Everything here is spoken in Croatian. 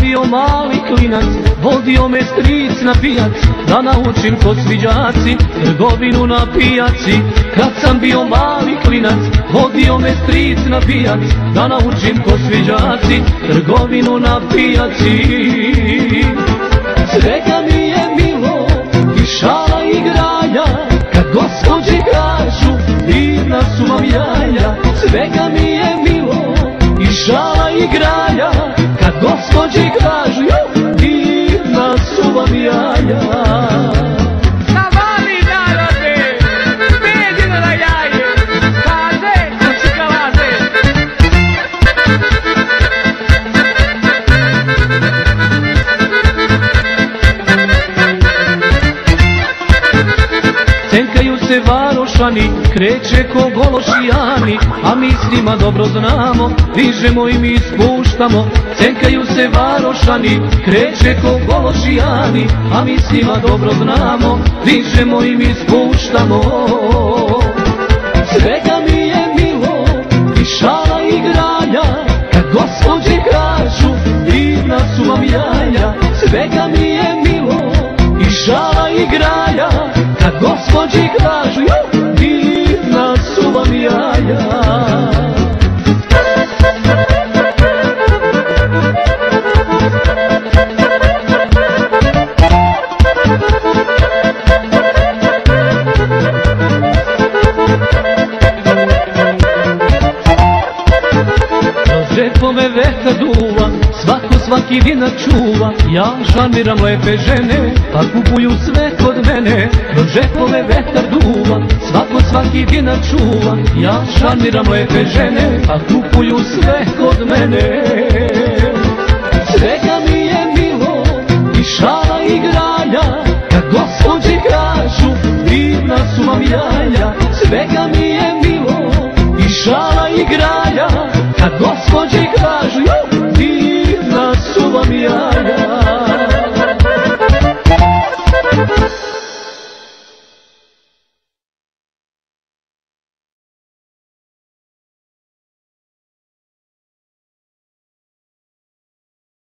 Bio mali klinac, vodio me stric na pijac Da naučim ko sviđaci, trgovinu na pijaci. Kad sam bio mali klinac, vodio me stric na pijac Da naučim ko sviđaci, trgovinu na pijaci. Svega mi je milo i šala i graja Kad gospođe kažu divna su vam jaja. Svega mi je milo i šala i graja Kad gospođe Cenkaju se varošani, kreće ko gološijani A mi s njima dobro znamo, dižemo i mi spuštamo. Cenkaju se varošani, kreće ko gološijani A mi s njima dobro znamo, dižemo i mi spuštamo. Svega mi je milo i šala i granja Kad gospođe kažu divna su vam jaja Svega mi je milo i šala i graja Kad gospođe kažu jo, divna su vam jaja. Svaki dinar čuva. Ja šarmiram lepe žene, pa kupuju sve vetar duva, svako svaki dinar čuva Ja šarmiram lepe žene, pa kupuju sve kod mene. Svega mi je milo i šala i granja Kad gospođe kažu divna su vam jaja. Svega mi je milo i šala i graja Kad jo,